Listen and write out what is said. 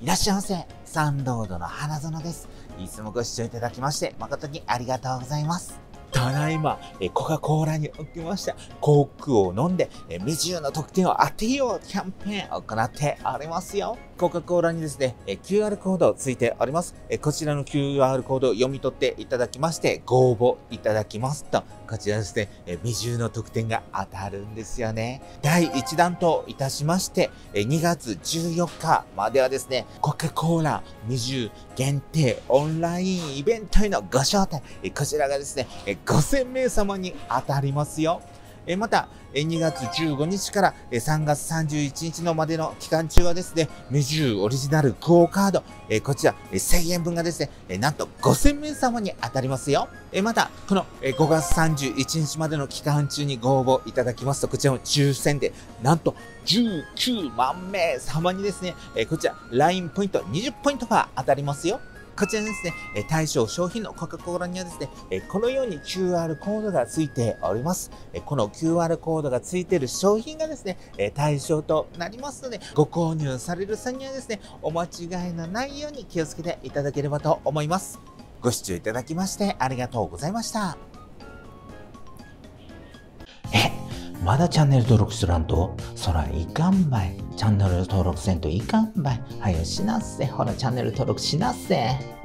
いらっしゃいませ。サンロードの花園です。いつもご視聴いただきまして、誠にありがとうございます。ただいま、えコカ・コーラにおきました、コークを飲んで、え未中の特典を当てようキャンペーンを行っておりますよ。コカ・コーラにですね、QR コードついております。こちらの QR コードを読み取っていただきまして、ご応募いただきますと、こちらですね、未中の特典が当たるんですよね。第1弾といたしまして、2月14日まではですね、コカ・コーラ未中限定オンラインイベントへのご招待、こちらがですね、5000名様に当たりますよ。えまた、2月15日から3月31日のまでの期間中はですね、メジューオリジナルクオカード、こちら1000円分がですね、なんと5000名様に当たりますよ。また、この5月31日までの期間中にご応募いただきますと、こちらも抽選で、なんと19万名様にですね、こちら LINE ポイント20ポイントが当たりますよ。こちらですね、対象商品のコカ・コーラにはですね、このように QR コードがついております。この QR コードがついている商品がですね、対象となりますので、ご購入される際にはですね、お間違いのないように気をつけていただければと思います。ご視聴いただきましてありがとうございました。まだチャンネル登録しとらんとそらいかんばい。チャンネル登録せんといかんばい。はよしなっせ。ほら、チャンネル登録しなっせ。